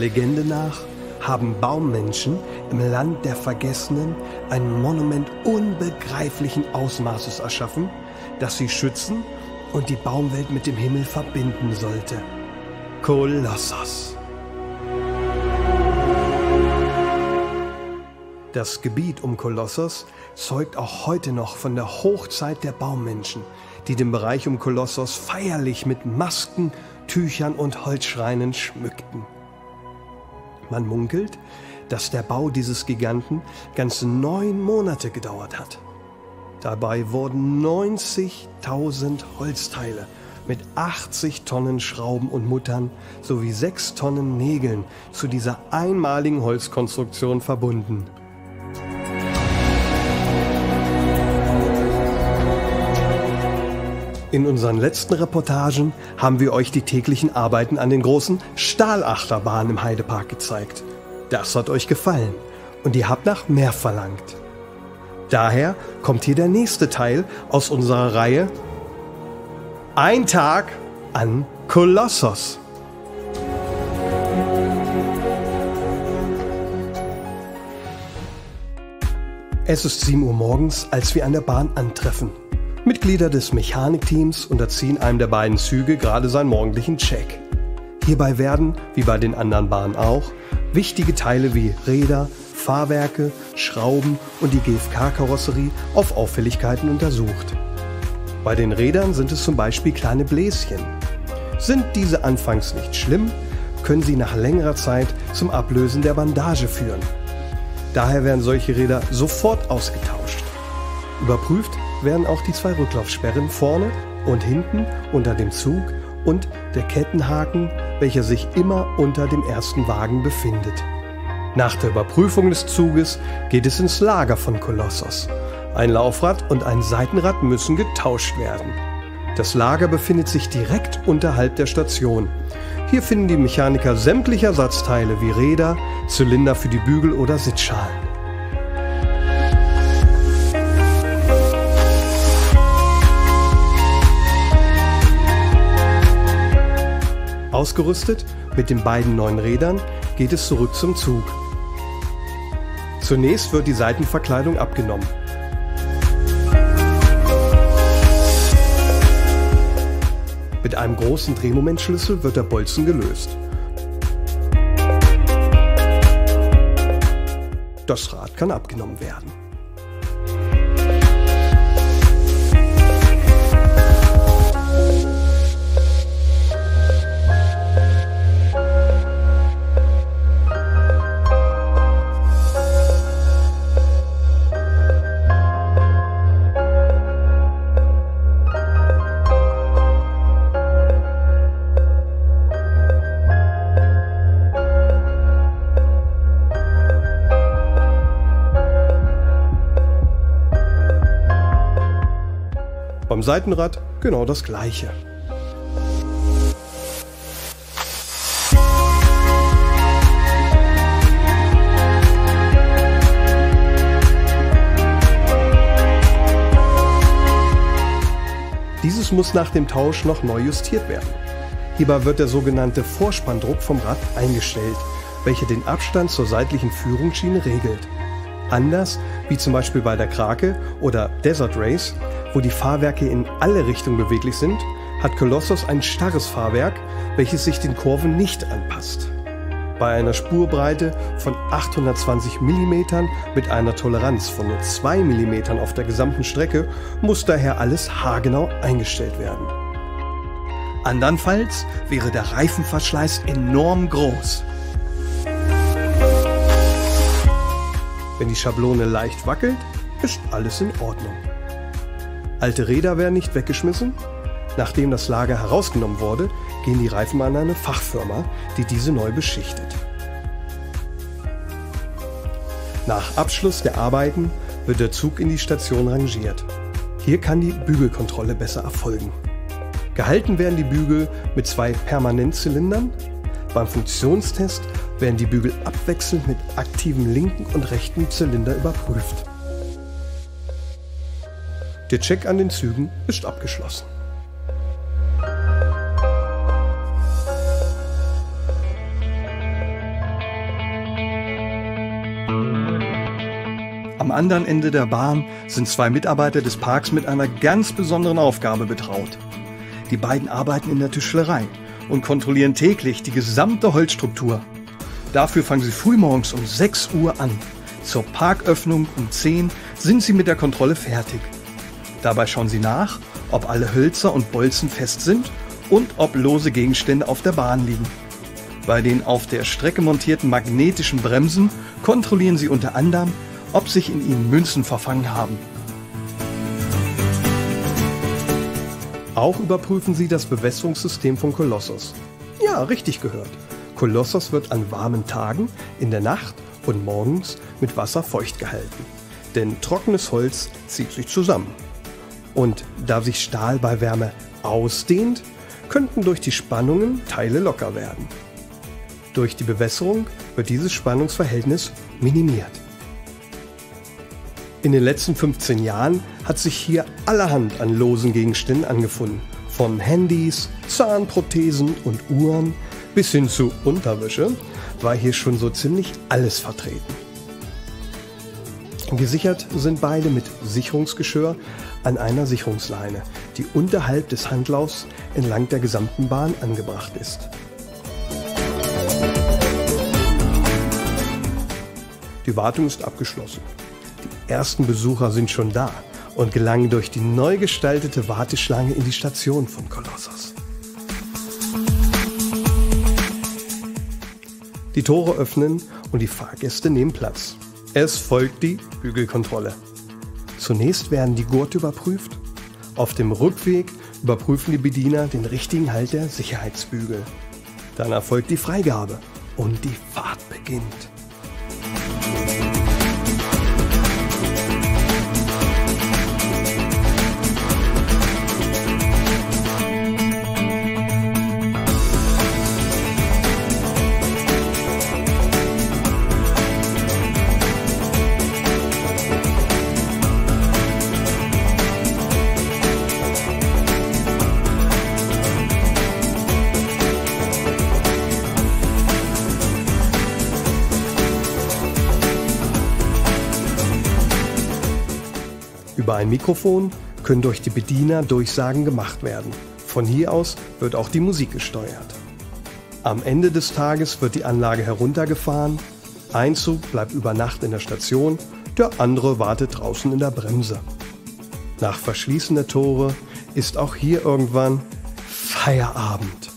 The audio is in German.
Legende nach haben Baummenschen im Land der Vergessenen ein Monument unbegreiflichen Ausmaßes erschaffen, das sie schützen und die Baumwelt mit dem Himmel verbinden sollte. Kolossos. Das Gebiet um Kolossos zeugt auch heute noch von der Hochzeit der Baummenschen, die den Bereich um Kolossos feierlich mit Masken, Tüchern und Holzschreinen schmückten. Man munkelt, dass der Bau dieses Giganten ganze neun Monate gedauert hat. Dabei wurden 90.000 Holzteile mit 80 Tonnen Schrauben und Muttern sowie 6 Tonnen Nägeln zu dieser einmaligen Holzkonstruktion verbunden. In unseren letzten Reportagen haben wir euch die täglichen Arbeiten an den großen Stahlachterbahnen im Heidepark gezeigt. Das hat euch gefallen und ihr habt nach mehr verlangt. Daher kommt hier der nächste Teil aus unserer Reihe Ein Tag an Kolossos. Es ist 7 Uhr morgens, als wir an der Bahn antreffen. Mitglieder des Mechanikteams unterziehen einem der beiden Züge gerade seinen morgendlichen Check. Hierbei werden, wie bei den anderen Bahnen auch, wichtige Teile wie Räder, Fahrwerke, Schrauben und die GFK-Karosserie auf Auffälligkeiten untersucht. Bei den Rädern sind es zum Beispiel kleine Bläschen. Sind diese anfangs nicht schlimm, können sie nach längerer Zeit zum Ablösen der Bandage führen. Daher werden solche Räder sofort ausgetauscht. Überprüft werden auch die zwei Rücklaufsperren vorne und hinten unter dem Zug und der Kettenhaken, welcher sich immer unter dem ersten Wagen befindet. Nach der Überprüfung des Zuges geht es ins Lager von Kolossos. Ein Laufrad und ein Seitenrad müssen getauscht werden. Das Lager befindet sich direkt unterhalb der Station. Hier finden die Mechaniker sämtliche Ersatzteile wie Räder, Zylinder für die Bügel oder Sitzschalen. Ausgerüstet mit den beiden neuen Rädern geht es zurück zum Zug. Zunächst wird die Seitenverkleidung abgenommen. Mit einem großen Drehmomentschlüssel wird der Bolzen gelöst. Das Rad kann abgenommen werden. Beim Seitenrad genau das gleiche. Dieses muss nach dem Tausch noch neu justiert werden. Hierbei wird der sogenannte Vorspanndruck vom Rad eingestellt, welcher den Abstand zur seitlichen Führungsschiene regelt. Anders wie zum Beispiel bei der Krake oder Desert Race wo die Fahrwerke in alle Richtungen beweglich sind, hat Colossus ein starres Fahrwerk, welches sich den Kurven nicht anpasst. Bei einer Spurbreite von 820 mm mit einer Toleranz von nur 2 mm auf der gesamten Strecke muss daher alles haargenau eingestellt werden. Andernfalls wäre der Reifenverschleiß enorm groß. Wenn die Schablone leicht wackelt, ist alles in Ordnung. Alte Räder werden nicht weggeschmissen. Nachdem das Lager herausgenommen wurde, gehen die Reifen an eine Fachfirma, die diese neu beschichtet. Nach Abschluss der Arbeiten wird der Zug in die Station rangiert. Hier kann die Bügelkontrolle besser erfolgen. Gehalten werden die Bügel mit zwei Permanentzylindern. Beim Funktionstest werden die Bügel abwechselnd mit aktivem linken und rechten Zylinder überprüft. Der Check an den Zügen ist abgeschlossen. Am anderen Ende der Bahn sind zwei Mitarbeiter des Parks mit einer ganz besonderen Aufgabe betraut. Die beiden arbeiten in der Tischlerei und kontrollieren täglich die gesamte Holzstruktur. Dafür fangen sie frühmorgens um 6 Uhr an. Zur Parköffnung um 10 sind sie mit der Kontrolle fertig. Dabei schauen sie nach, ob alle Hölzer und Bolzen fest sind und ob lose Gegenstände auf der Bahn liegen. Bei den auf der Strecke montierten magnetischen Bremsen kontrollieren sie unter anderem, ob sich in ihnen Münzen verfangen haben. Auch überprüfen sie das Bewässerungssystem von Kolossos. Ja, richtig gehört. Kolossos wird an warmen Tagen, in der Nacht und morgens mit Wasser feucht gehalten. Denn trockenes Holz zieht sich zusammen. Und da sich Stahl bei Wärme ausdehnt, könnten durch die Spannungen Teile locker werden. Durch die Bewässerung wird dieses Spannungsverhältnis minimiert. In den letzten 15 Jahren hat sich hier allerhand an losen Gegenständen angefunden. Von Handys, Zahnprothesen und Uhren bis hin zu Unterwäsche war hier schon so ziemlich alles vertreten. Gesichert sind beide mit Sicherungsgeschirr an einer Sicherungsleine, die unterhalb des Handlaufs entlang der gesamten Bahn angebracht ist. Die Wartung ist abgeschlossen. Die ersten Besucher sind schon da und gelangen durch die neu gestaltete Warteschlange in die Station von Kolossos. Die Tore öffnen und die Fahrgäste nehmen Platz. Es folgt die Bügelkontrolle. Zunächst werden die Gurte überprüft. Auf dem Rückweg überprüfen die Bediener den richtigen Halt der Sicherheitsbügel. Dann erfolgt die Freigabe und die Fahrt beginnt. Ein Mikrofon können durch die Bediener Durchsagen gemacht werden. Von hier aus wird auch die Musik gesteuert. Am Ende des Tages wird die Anlage heruntergefahren. Ein Zug bleibt über Nacht in der Station, der andere wartet draußen in der Bremse. Nach Verschließen der Tore ist auch hier irgendwann Feierabend.